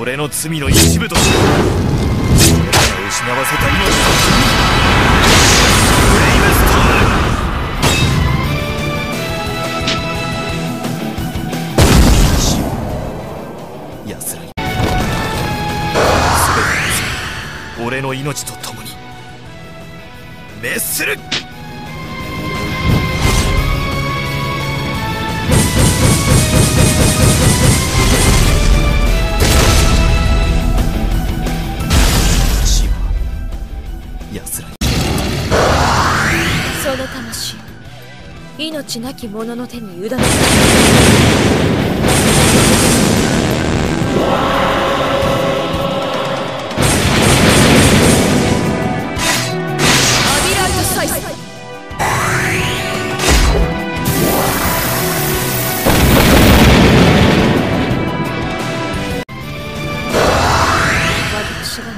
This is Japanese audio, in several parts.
俺の罪の一部としてを失わせた命の罪ブイブストー俺の命と共に滅するちなき者の手に委ね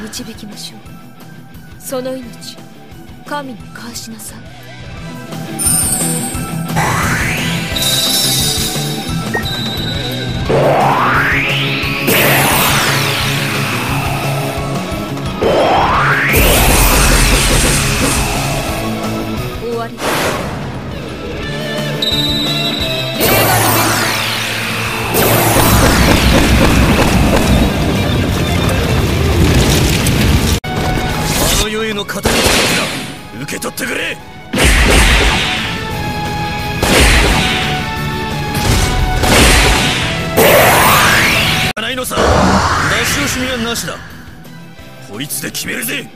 導きましょう。その命神に返しなさい。だ。こいつで決めるぜ。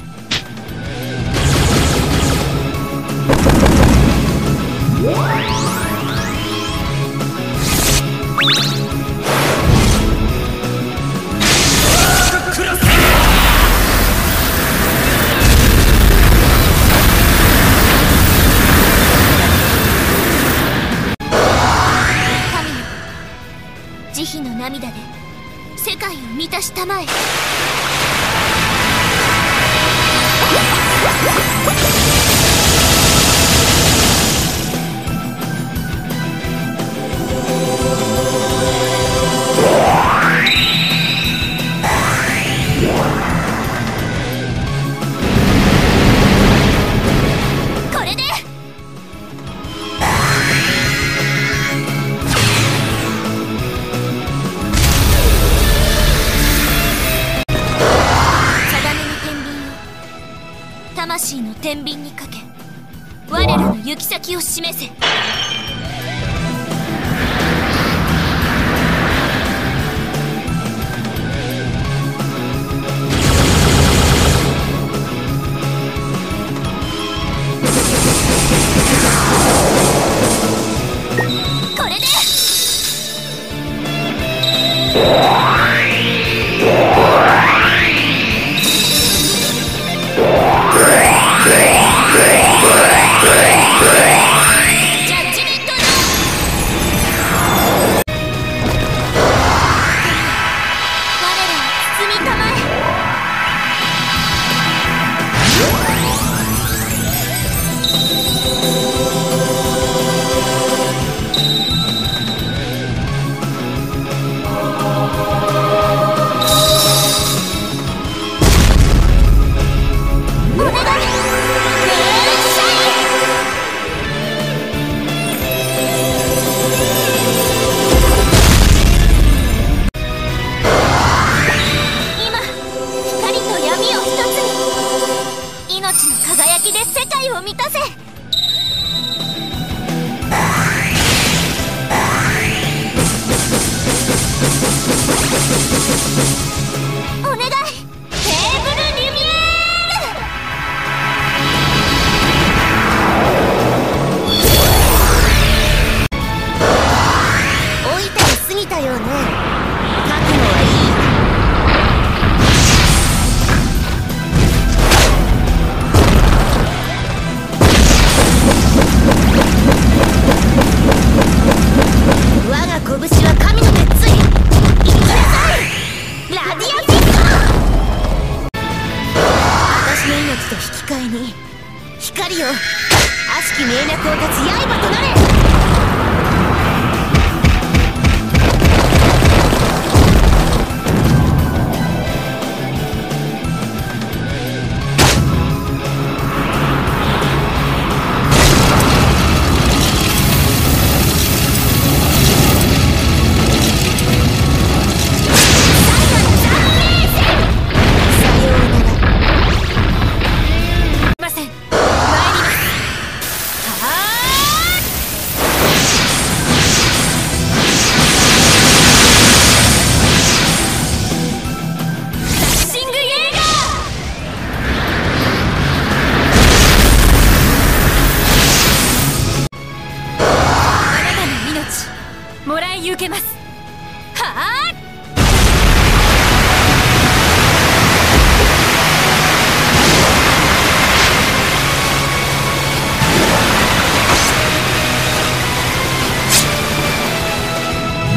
たよね。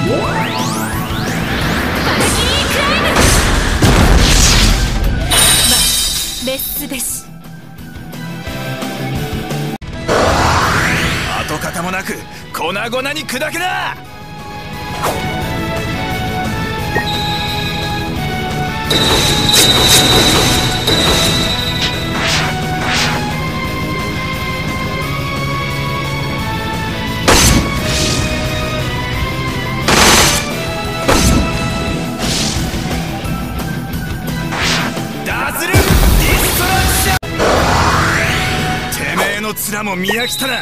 滅すべし跡形もなく粉々に砕けな！ンてめえの面も見飽きたな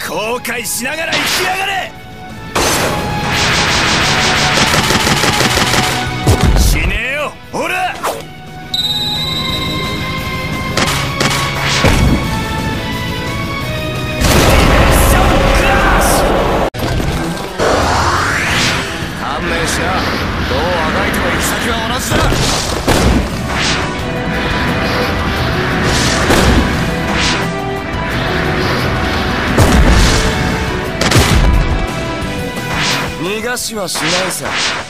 後悔しながら生きやがれ。死ねえよほら勘弁しなどうあがいても行き先は同じだ。しはしないさ。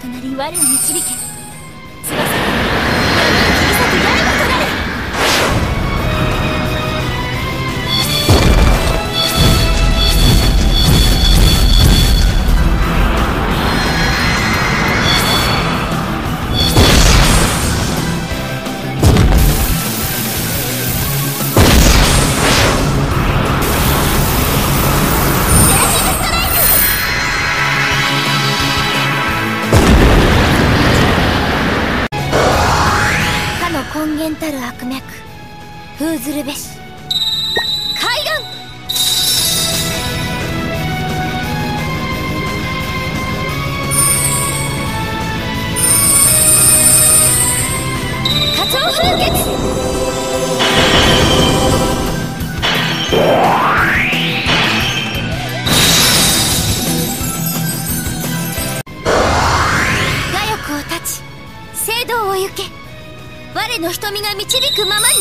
となり我を導け。根源たる悪脈。封ずるべし。海岸。花鳥風月。我欲を断ち聖堂を行け。我の瞳が導くままに。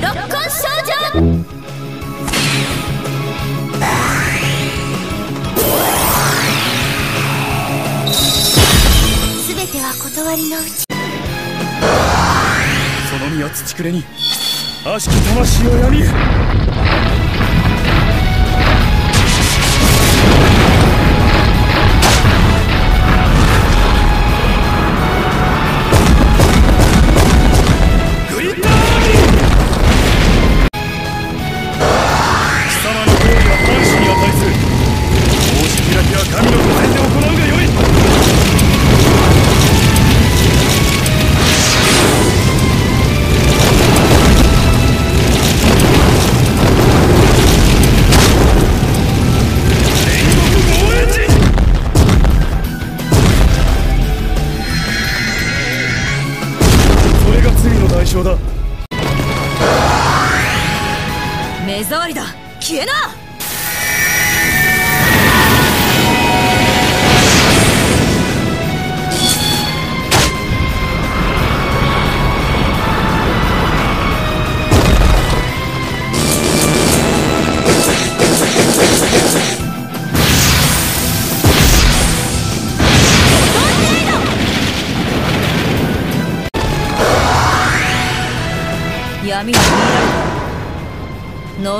ロッン少女。すべては断りのうち。その身を土くれに。悪しき魂の闇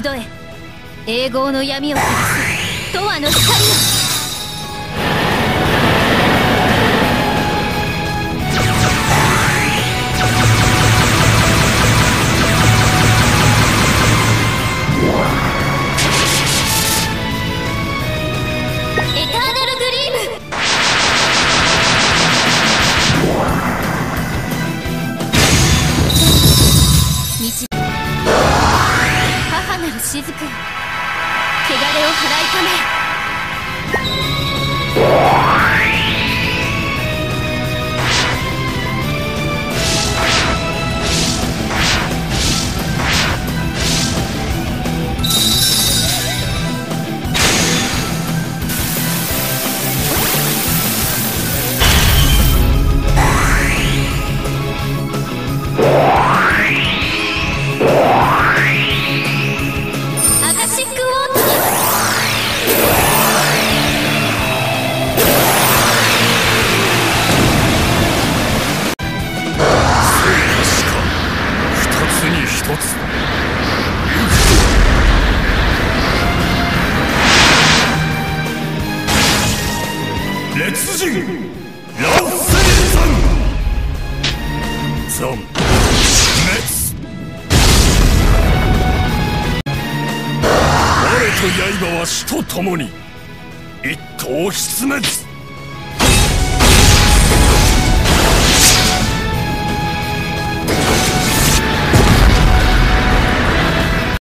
集え。永劫の闇を照らす永遠の光を雫と共に一刀ひ滅。